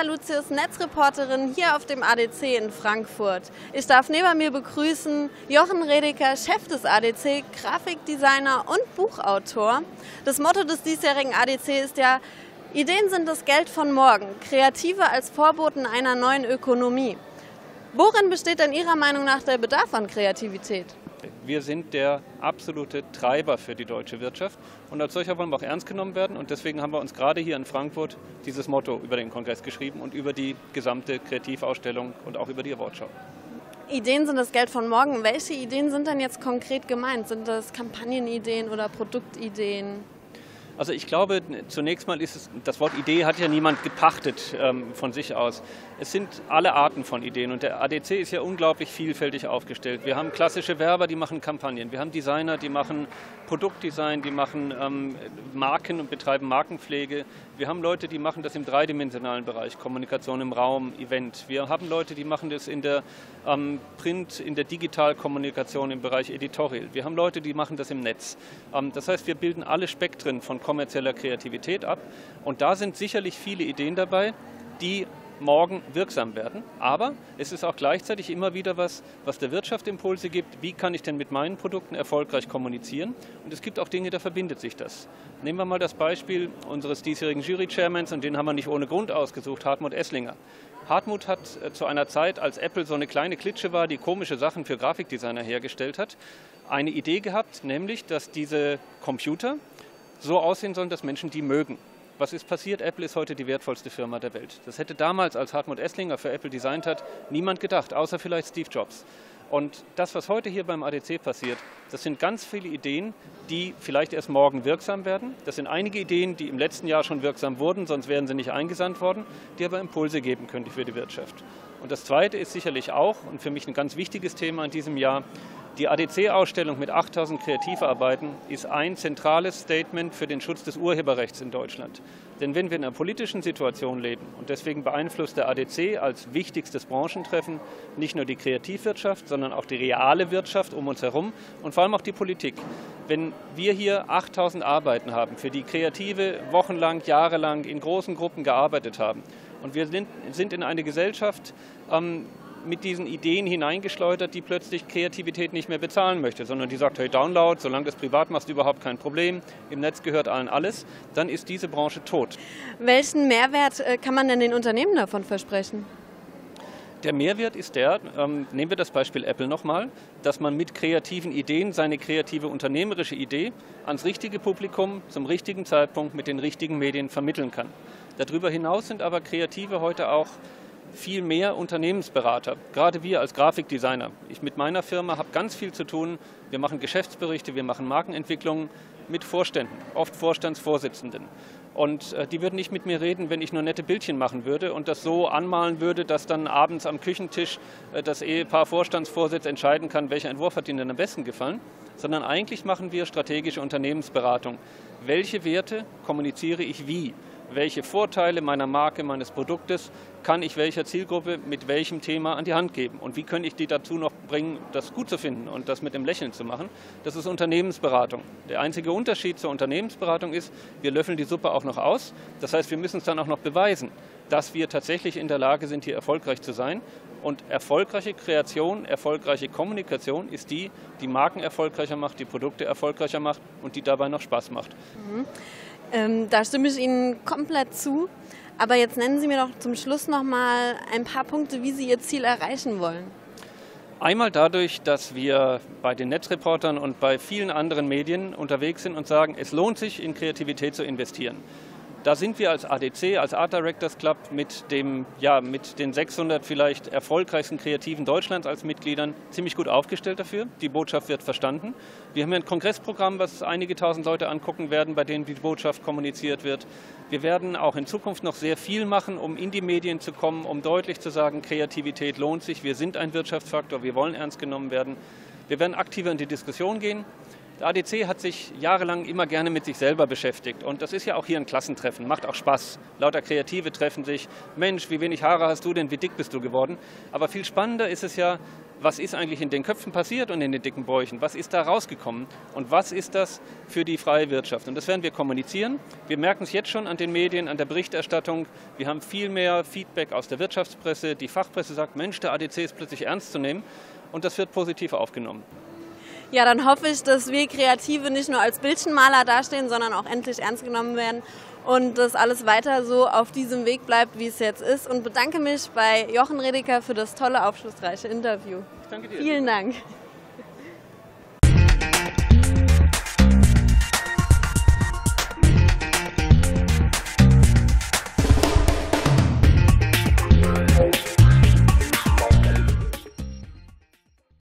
Lisa Lucius, Netzreporterin hier auf dem ADC in Frankfurt. Ich darf neben mir begrüßen Jochen Redeker, Chef des ADC, Grafikdesigner und Buchautor. Das Motto des diesjährigen ADC ist ja, Ideen sind das Geld von morgen, Kreative als Vorboten einer neuen Ökonomie. Worin besteht denn Ihrer Meinung nach der Bedarf an Kreativität? Wir sind der absolute Treiber für die deutsche Wirtschaft und als solcher wollen wir auch ernst genommen werden und deswegen haben wir uns gerade hier in Frankfurt dieses Motto über den Kongress geschrieben und über die gesamte Kreativausstellung und auch über die Awardschau. Ideen sind das Geld von morgen. Welche Ideen sind denn jetzt konkret gemeint? Sind das Kampagnenideen oder Produktideen? Also ich glaube, zunächst mal ist es, das Wort Idee hat ja niemand gepachtet ähm, von sich aus. Es sind alle Arten von Ideen und der ADC ist ja unglaublich vielfältig aufgestellt. Wir haben klassische Werber, die machen Kampagnen. Wir haben Designer, die machen Produktdesign, die machen ähm, Marken und betreiben Markenpflege. Wir haben Leute, die machen das im dreidimensionalen Bereich, Kommunikation im Raum, Event. Wir haben Leute, die machen das in der ähm, Print, in der Digitalkommunikation im Bereich Editorial. Wir haben Leute, die machen das im Netz. Ähm, das heißt, wir bilden alle Spektren von kommerzieller Kreativität ab und da sind sicherlich viele Ideen dabei, die morgen wirksam werden. Aber es ist auch gleichzeitig immer wieder was, was der Wirtschaft Impulse gibt. Wie kann ich denn mit meinen Produkten erfolgreich kommunizieren? Und es gibt auch Dinge, da verbindet sich das. Nehmen wir mal das Beispiel unseres diesjährigen Jury-Chairmans, und den haben wir nicht ohne Grund ausgesucht, Hartmut Esslinger. Hartmut hat äh, zu einer Zeit, als Apple so eine kleine Klitsche war, die komische Sachen für Grafikdesigner hergestellt hat, eine Idee gehabt, nämlich, dass diese Computer so aussehen sollen, dass Menschen die mögen. Was ist passiert? Apple ist heute die wertvollste Firma der Welt. Das hätte damals, als Hartmut Esslinger für Apple designt hat, niemand gedacht, außer vielleicht Steve Jobs. Und das, was heute hier beim ADC passiert, das sind ganz viele Ideen, die vielleicht erst morgen wirksam werden. Das sind einige Ideen, die im letzten Jahr schon wirksam wurden, sonst wären sie nicht eingesandt worden, die aber Impulse geben können für die Wirtschaft. Und das Zweite ist sicherlich auch, und für mich ein ganz wichtiges Thema in diesem Jahr, die ADC-Ausstellung mit 8000 Kreativarbeiten ist ein zentrales Statement für den Schutz des Urheberrechts in Deutschland. Denn wenn wir in einer politischen Situation leben, und deswegen beeinflusst der ADC als wichtigstes Branchentreffen nicht nur die Kreativwirtschaft, sondern auch die reale Wirtschaft um uns herum und vor allem auch die Politik. Wenn wir hier 8000 Arbeiten haben, für die Kreative wochenlang, jahrelang in großen Gruppen gearbeitet haben, und wir sind in eine Gesellschaft, ähm, mit diesen Ideen hineingeschleudert, die plötzlich Kreativität nicht mehr bezahlen möchte, sondern die sagt, hey, Download, solange du es privat machst, überhaupt kein Problem, im Netz gehört allen alles, dann ist diese Branche tot. Welchen Mehrwert äh, kann man denn den Unternehmen davon versprechen? Der Mehrwert ist der, ähm, nehmen wir das Beispiel Apple nochmal, dass man mit kreativen Ideen seine kreative unternehmerische Idee ans richtige Publikum zum richtigen Zeitpunkt mit den richtigen Medien vermitteln kann. Darüber hinaus sind aber Kreative heute auch viel mehr Unternehmensberater. Gerade wir als Grafikdesigner. Ich mit meiner Firma habe ganz viel zu tun. Wir machen Geschäftsberichte, wir machen Markenentwicklungen mit Vorständen, oft Vorstandsvorsitzenden. Und äh, die würden nicht mit mir reden, wenn ich nur nette Bildchen machen würde und das so anmalen würde, dass dann abends am Küchentisch äh, das Ehepaar Vorstandsvorsitz entscheiden kann, welcher Entwurf hat ihnen am besten gefallen. Sondern eigentlich machen wir strategische Unternehmensberatung. Welche Werte kommuniziere ich wie? Welche Vorteile meiner Marke, meines Produktes kann ich welcher Zielgruppe mit welchem Thema an die Hand geben und wie könnte ich die dazu noch bringen, das gut zu finden und das mit dem Lächeln zu machen. Das ist Unternehmensberatung. Der einzige Unterschied zur Unternehmensberatung ist, wir löffeln die Suppe auch noch aus. Das heißt, wir müssen es dann auch noch beweisen, dass wir tatsächlich in der Lage sind, hier erfolgreich zu sein. Und erfolgreiche Kreation, erfolgreiche Kommunikation ist die, die Marken erfolgreicher macht, die Produkte erfolgreicher macht und die dabei noch Spaß macht. Mhm. Ähm, da stimme ich Ihnen komplett zu. Aber jetzt nennen Sie mir doch zum Schluss noch mal ein paar Punkte, wie Sie Ihr Ziel erreichen wollen. Einmal dadurch, dass wir bei den Netzreportern und bei vielen anderen Medien unterwegs sind und sagen, es lohnt sich, in Kreativität zu investieren. Da sind wir als ADC, als Art Directors Club mit, dem, ja, mit den 600 vielleicht erfolgreichsten Kreativen Deutschlands als Mitgliedern ziemlich gut aufgestellt dafür. Die Botschaft wird verstanden. Wir haben ein Kongressprogramm, was einige tausend Leute angucken werden, bei denen die Botschaft kommuniziert wird. Wir werden auch in Zukunft noch sehr viel machen, um in die Medien zu kommen, um deutlich zu sagen, Kreativität lohnt sich, wir sind ein Wirtschaftsfaktor, wir wollen ernst genommen werden. Wir werden aktiver in die Diskussion gehen. Der ADC hat sich jahrelang immer gerne mit sich selber beschäftigt. Und das ist ja auch hier ein Klassentreffen, macht auch Spaß. Lauter Kreative treffen sich. Mensch, wie wenig Haare hast du denn, wie dick bist du geworden? Aber viel spannender ist es ja, was ist eigentlich in den Köpfen passiert und in den dicken Bräuchen? Was ist da rausgekommen? Und was ist das für die freie Wirtschaft? Und das werden wir kommunizieren. Wir merken es jetzt schon an den Medien, an der Berichterstattung. Wir haben viel mehr Feedback aus der Wirtschaftspresse. Die Fachpresse sagt, Mensch, der ADC ist plötzlich ernst zu nehmen. Und das wird positiv aufgenommen. Ja, dann hoffe ich, dass wir Kreative nicht nur als Bildchenmaler dastehen, sondern auch endlich ernst genommen werden und dass alles weiter so auf diesem Weg bleibt, wie es jetzt ist. Und bedanke mich bei Jochen Redeker für das tolle, aufschlussreiche Interview. Ich danke dir. Vielen Dank.